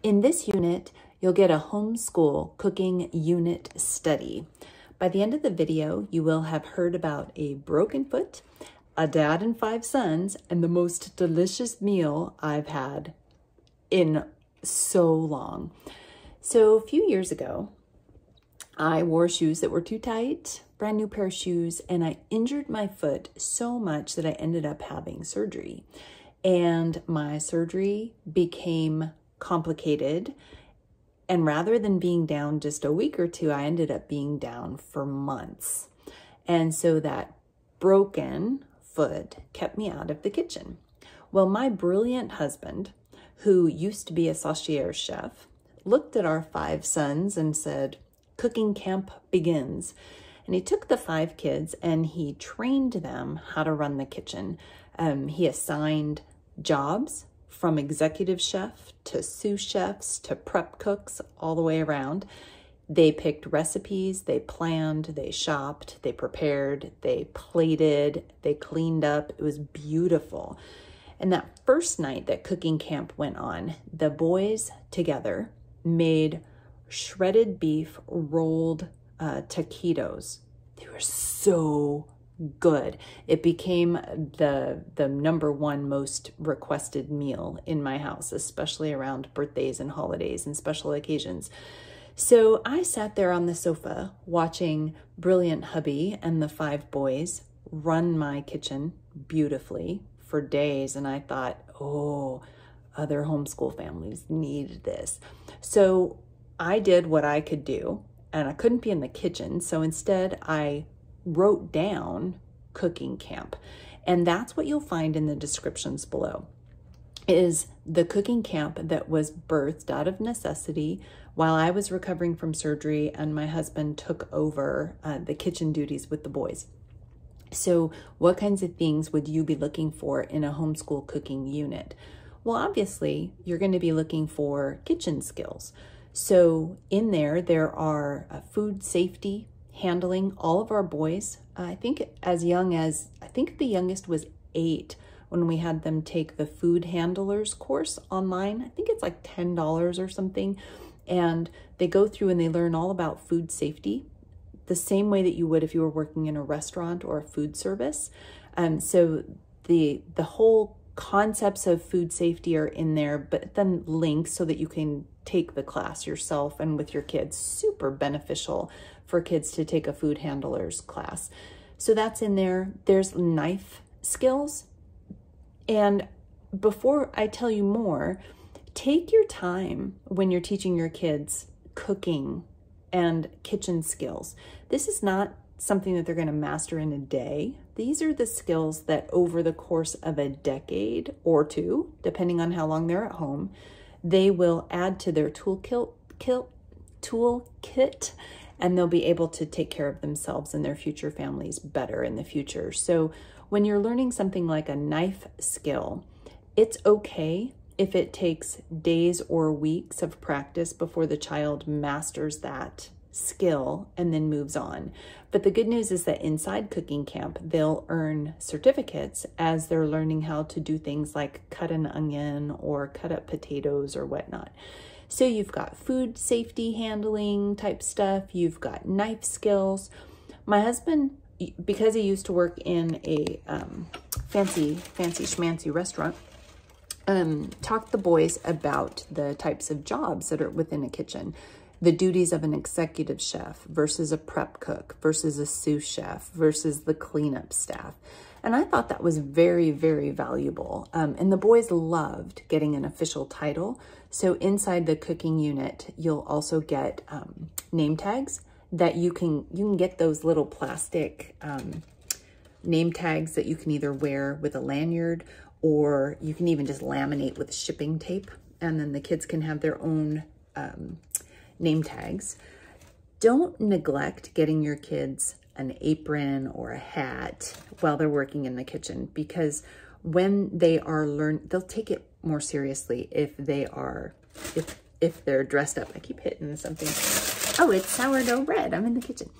In this unit, you'll get a homeschool cooking unit study. By the end of the video, you will have heard about a broken foot, a dad and five sons, and the most delicious meal I've had in so long. So a few years ago, I wore shoes that were too tight, brand new pair of shoes, and I injured my foot so much that I ended up having surgery. And my surgery became complicated. And rather than being down just a week or two, I ended up being down for months. And so that broken foot kept me out of the kitchen. Well, my brilliant husband, who used to be a saucier chef, looked at our five sons and said, cooking camp begins. And he took the five kids and he trained them how to run the kitchen. Um, he assigned jobs from executive chef to sous chefs to prep cooks all the way around. They picked recipes, they planned, they shopped, they prepared, they plated, they cleaned up. It was beautiful. And that first night that cooking camp went on, the boys together made shredded beef rolled uh, taquitos. They were so good. It became the the number one most requested meal in my house, especially around birthdays and holidays and special occasions. So I sat there on the sofa watching brilliant hubby and the five boys run my kitchen beautifully for days and I thought, "Oh, other homeschool families need this." So I did what I could do and I couldn't be in the kitchen. So instead, I wrote down cooking camp. And that's what you'll find in the descriptions below is the cooking camp that was birthed out of necessity while I was recovering from surgery and my husband took over uh, the kitchen duties with the boys. So what kinds of things would you be looking for in a homeschool cooking unit? Well, obviously, you're going to be looking for kitchen skills. So in there, there are uh, food safety, handling. All of our boys, uh, I think as young as, I think the youngest was eight when we had them take the food handlers course online. I think it's like $10 or something. And they go through and they learn all about food safety the same way that you would if you were working in a restaurant or a food service. Um, so the the whole concepts of food safety are in there, but then links so that you can take the class yourself and with your kids. Super beneficial for kids to take a food handlers class. So that's in there. There's knife skills. And before I tell you more, take your time when you're teaching your kids cooking and kitchen skills. This is not something that they're going to master in a day. These are the skills that over the course of a decade or two, depending on how long they're at home, they will add to their toolkit, toolkit and they'll be able to take care of themselves and their future families better in the future. So when you're learning something like a knife skill, it's okay if it takes days or weeks of practice before the child masters that skill and then moves on. But the good news is that inside cooking camp, they'll earn certificates as they're learning how to do things like cut an onion or cut up potatoes or whatnot. So you've got food safety handling type stuff, you've got knife skills. My husband, because he used to work in a um, fancy, fancy schmancy restaurant, um, talked the boys about the types of jobs that are within a kitchen the duties of an executive chef versus a prep cook versus a sous chef versus the cleanup staff. And I thought that was very, very valuable. Um, and the boys loved getting an official title. So inside the cooking unit, you'll also get um, name tags that you can, you can get those little plastic um, name tags that you can either wear with a lanyard or you can even just laminate with shipping tape. And then the kids can have their own um, name tags. Don't neglect getting your kids an apron or a hat while they're working in the kitchen because when they are learn, they'll take it more seriously if they are, if, if they're dressed up. I keep hitting something. Oh, it's sourdough bread. I'm in the kitchen.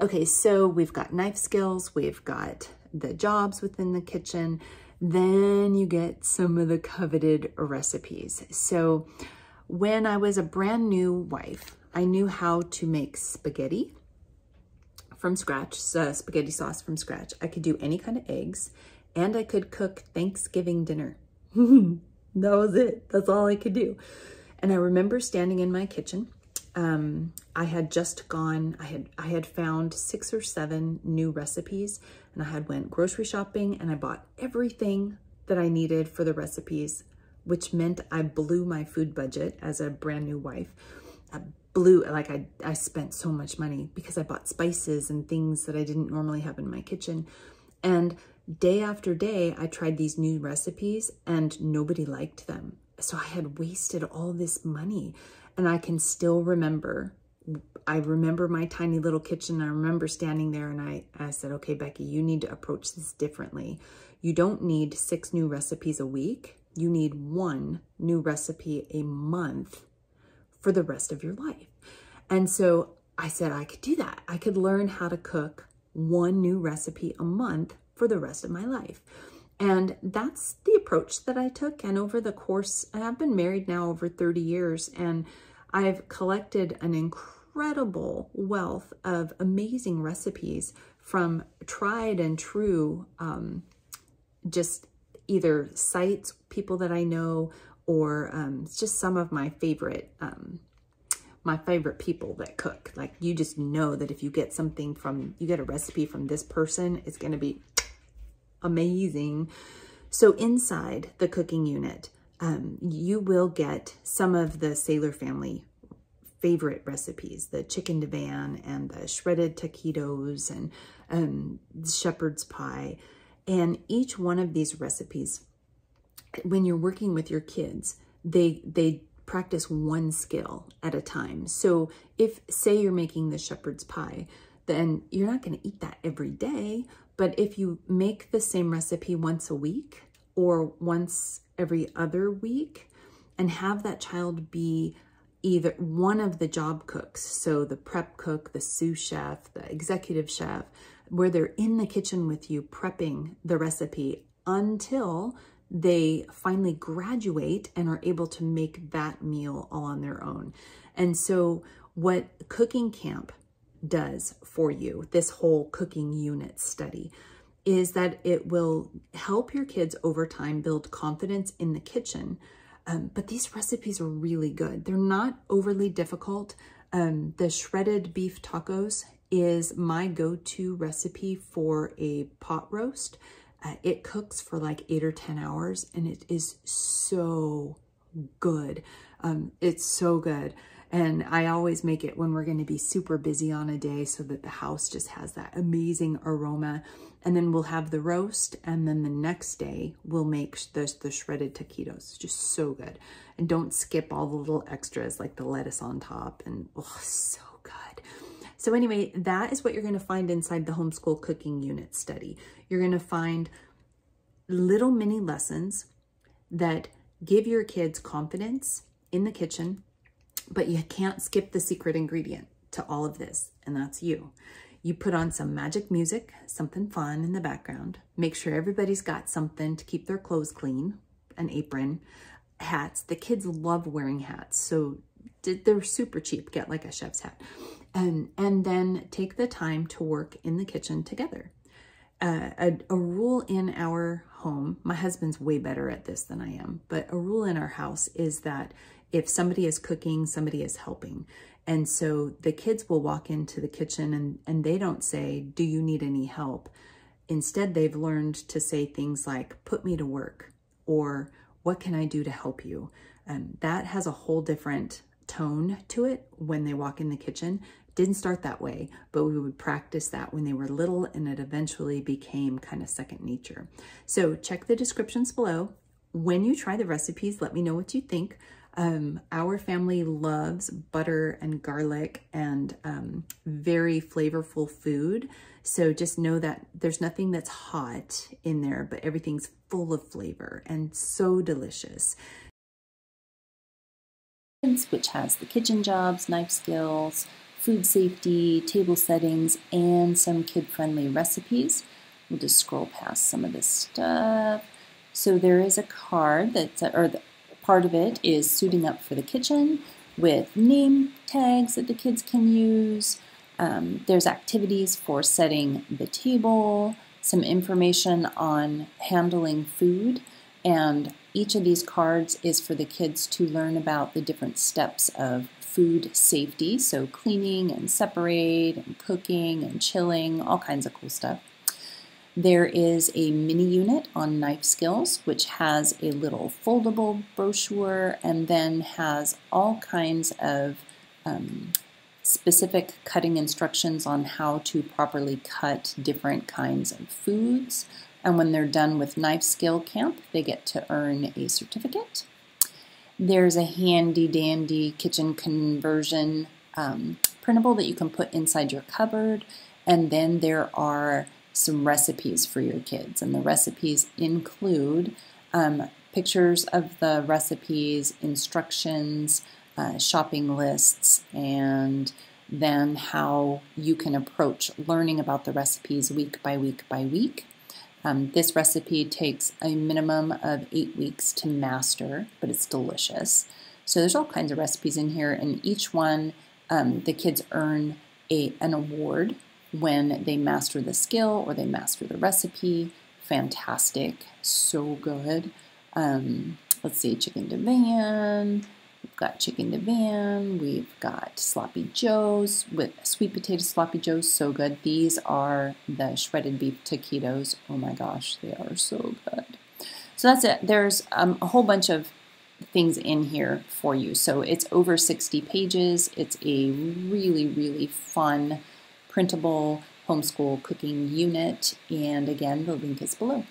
Okay, so we've got knife skills. We've got the jobs within the kitchen. Then you get some of the coveted recipes. So When I was a brand new wife, I knew how to make spaghetti from scratch, uh, spaghetti sauce from scratch. I could do any kind of eggs and I could cook Thanksgiving dinner. that was it. That's all I could do. And I remember standing in my kitchen. Um, I had just gone, I had, I had found six or seven new recipes and I had went grocery shopping and I bought everything that I needed for the recipes, which meant I blew my food budget as a brand new wife. I blew, like I, I spent so much money because I bought spices and things that I didn't normally have in my kitchen. And day after day, I tried these new recipes and nobody liked them. So I had wasted all this money and I can still remember, I remember my tiny little kitchen. I remember standing there and I, I said, okay, Bekki, you need to approach this differently. You don't need six new recipes a week. You need one new recipe a month for the rest of your life. And so I said I could do that. I could learn how to cook one new recipe a month for the rest of my life. And that's the approach that I took. And over the course, I've been married now over 30 years, and I've collected an incredible wealth of amazing recipes from tried and true, um, just either sites, people that I know, or um, just some of my favorite um, my favorite people that cook. Like you just know that if you get something from, you get a recipe from this person, it's going to be amazing. So inside the cooking unit, um, you will get some of the Sayler family favorite recipes, the chicken divan and the shredded taquitos and um, shepherd's pie. And each one of these recipes, when you're working with your kids, they, they practice one skill at a time. So if, say you're making the shepherd's pie, then you're not going to eat that every day, but if you make the same recipe once a week or once every other week and have that child be either one of the job cooks, so the prep cook, the sous chef, the executive chef, where they're in the kitchen with you prepping the recipe until they finally graduate and are able to make that meal all on their own. And so what cooking camp does for you, this whole cooking unit study, is that it will help your kids over time build confidence in the kitchen. Um, but these recipes are really good. They're not overly difficult. Um, the shredded beef tacos is my go-to recipe for a pot roast. Uh, it cooks for like eight or 10 hours and it is so good. Um, it's so good. And I always make it when we're going to be super busy on a day so that the house just has that amazing aroma. And then we'll have the roast. And then the next day we'll make the, the shredded taquitos. Just so good. And don't skip all the little extras like the lettuce on top. And oh, so. So anyway, that is what you're going to find inside the homeschool cooking unit study. You're going to find little mini lessons that give your kids confidence in the kitchen but you can't skip the secret ingredient to all of this, and that's you. You put on some magic music, something fun in the background. Make sure everybody's got something to keep their clothes clean, an apron, hats. The kids love wearing hats, so they're super cheap. Get like a chef's hat. And, and then take the time to work in the kitchen together. Uh, a, a rule in our home, my husband's way better at this than I am, but a rule in our house is that if somebody is cooking, somebody is helping. And so the kids will walk into the kitchen and, and they don't say, do you need any help? Instead, they've learned to say things like, put me to work, or what can I do to help you? And that has a whole different tone to it when they walk in the kitchen. Didn't start that way, but we would practice that when they were little and it eventually became kind of second nature. So check the descriptions below. When you try the recipes, let me know what you think. Um, our family loves butter and garlic and um, very flavorful food. So just know that there's nothing that's hot in there, but everything's full of flavor and so delicious. Which has the kitchen jobs, knife skills, food safety, table settings, and some kid-friendly recipes. We'll just scroll past some of this stuff. So there is a card that's, or the, Part of it is suiting up for the kitchen with name tags that the kids can use. Um, there's activities for setting the table, some information on handling food, and each of these cards is for the kids to learn about the different steps of food safety, so cleaning and separate and cooking and chilling, all kinds of cool stuff. There is a mini unit on knife skills, which has a little foldable brochure and then has all kinds of um, specific cutting instructions on how to properly cut different kinds of foods. And when they're done with Knife Skill Camp, they get to earn a certificate. There's a handy dandy kitchen conversion um, printable that you can put inside your cupboard. And then there are some recipes for your kids. And the recipes include um, pictures of the recipes, instructions, uh, shopping lists, and then how you can approach learning about the recipes week by week by week. Um, this recipe takes a minimum of eight weeks to master, but it's delicious. So there's all kinds of recipes in here, and each one um, the kids earn a, an award when they master the skill or they master the recipe. Fantastic, so good. Um, let's see, chicken divan. Got chicken divan. We've got sloppy joes with sweet potato sloppy joes. So good. These are the shredded beef taquitos. Oh my gosh, they are so good. So that's it. There's um, a whole bunch of things in here for you. So it's over 60 pages. It's a really, really fun printable homeschool cooking unit. And again, the link is below.